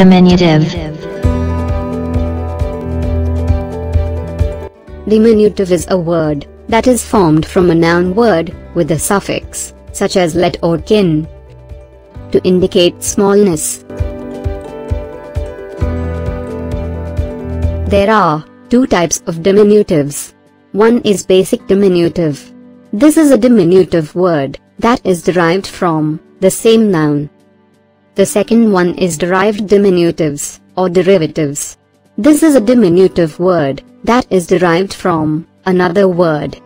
Diminutive. Diminutive is a word that is formed from a noun word with a suffix, such as let or kin, to indicate smallness. There are two types of diminutives. One is basic diminutive. This is a diminutive word that is derived from the same noun. The second one is derived diminutives or derivatives. This is a diminutive word that is derived from another word.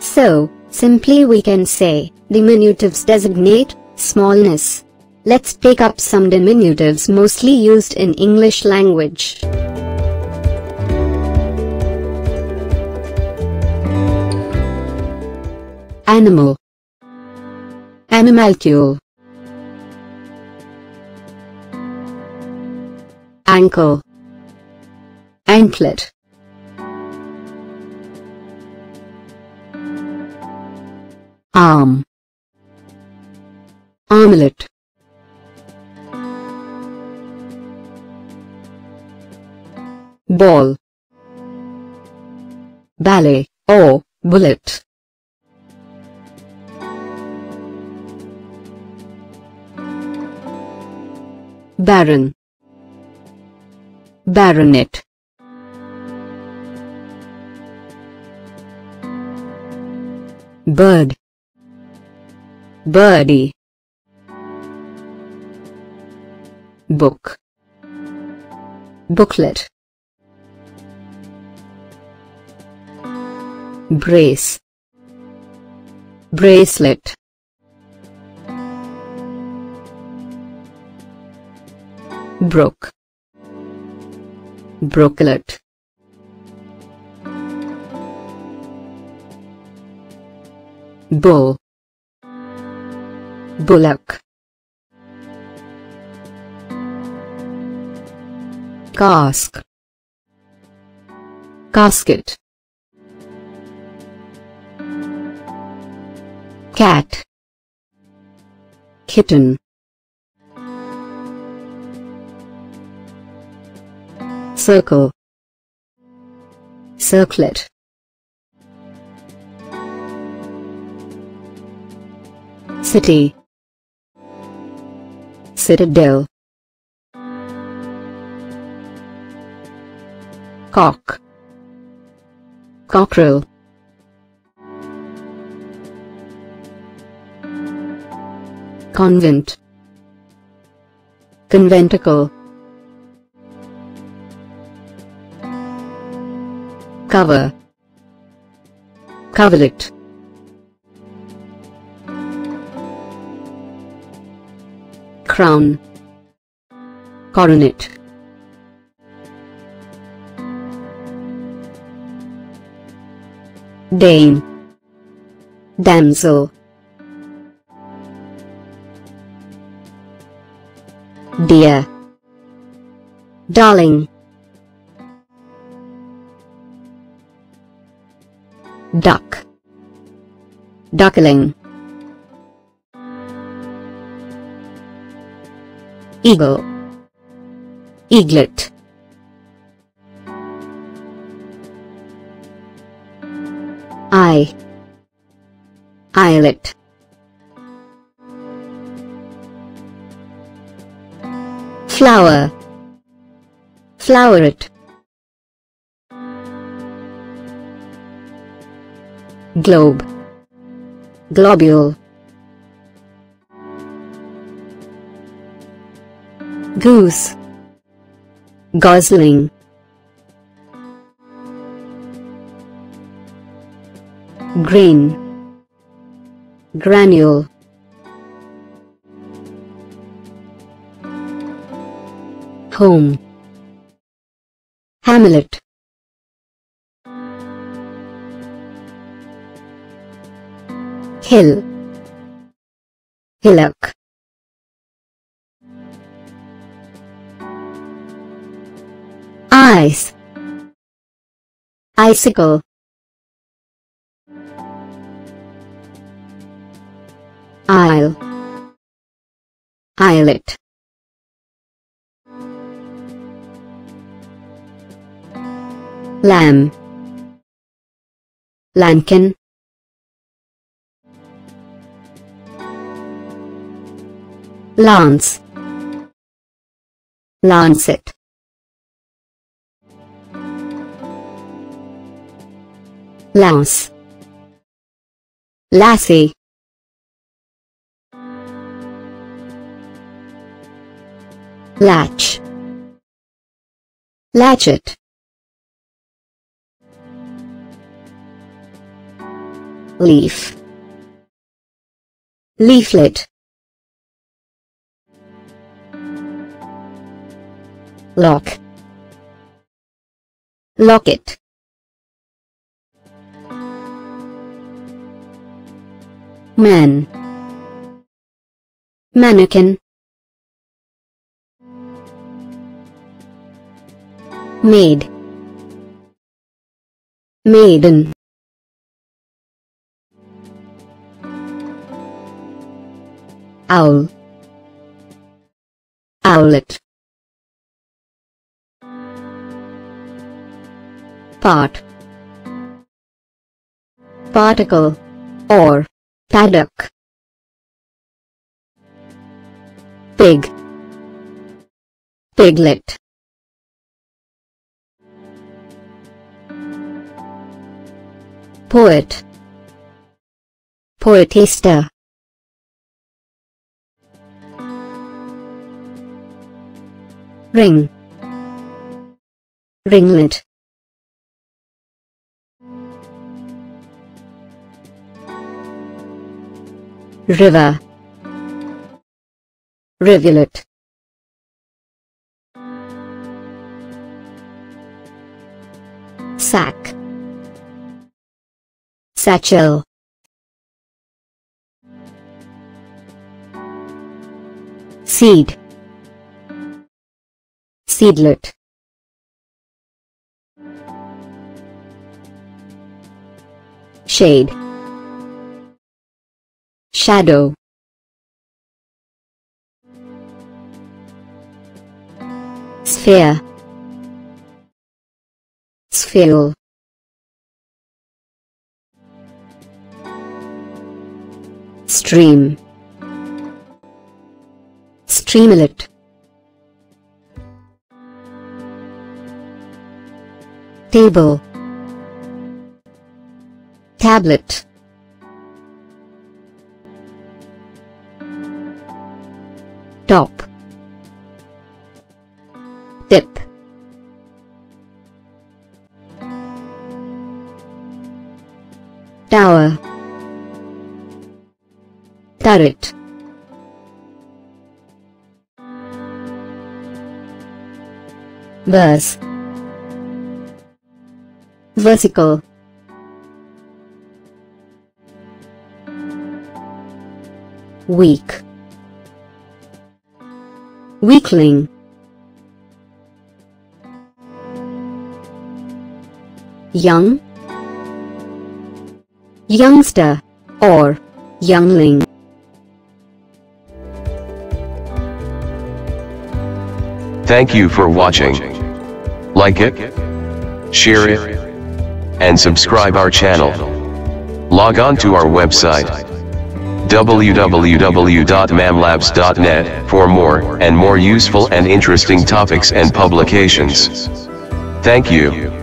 So, simply we can say, diminutives designate smallness. Let's take up some diminutives mostly used in English language. Animal Animalcule Ankle. Anklet. Arm. Armlet. Ball. Ballet or bullet Baron. Baronet. Bird. Birdie. Book. Booklet. Brace. Bracelet Brook Brooklet Bull. Bullock. Cask. Casket. Cat. Kitten Circle. Circlet. City. Citadel. Cock. Cockerel. Convent. Conventicle Cover. Coverlet Crown. Coronet. Dame. Damsel. Dear. Darling Duck. Duckling. Eagle. Eaglet. Eye. Eyelet. Flower. Floweret Globe. Globule. Goose. Gosling. Grain Granule. Home. Hamlet Hill Hillock Ice Icicle Isle islet Lamb. Lambkin. Lance. Lancet. Lance. Lassie. Latch. Latchet. Leaf. Leaflet. Lock. Locket. Man. Mannequin. Maid. Maiden. Owl. Owlet. Part. Particle. Or. Paddock. Pig. Piglet. Poet. Poetaster. Ring. Ringlet. River. Rivulet. Sack. Satchel. Seed. Seedlet. Shade. Shadow. Sphere. Sphere. Stream. Streamlet. Table. Tablet. Top. Tip. Tower. Turret. Verse. Versicle. Weak. Weakling. Young. Youngster or youngling. Thank you for watching. Like it, share it, and subscribe our channel. Log on to our website www.mamlabs.net for more and more useful and interesting topics and publications. Thank you.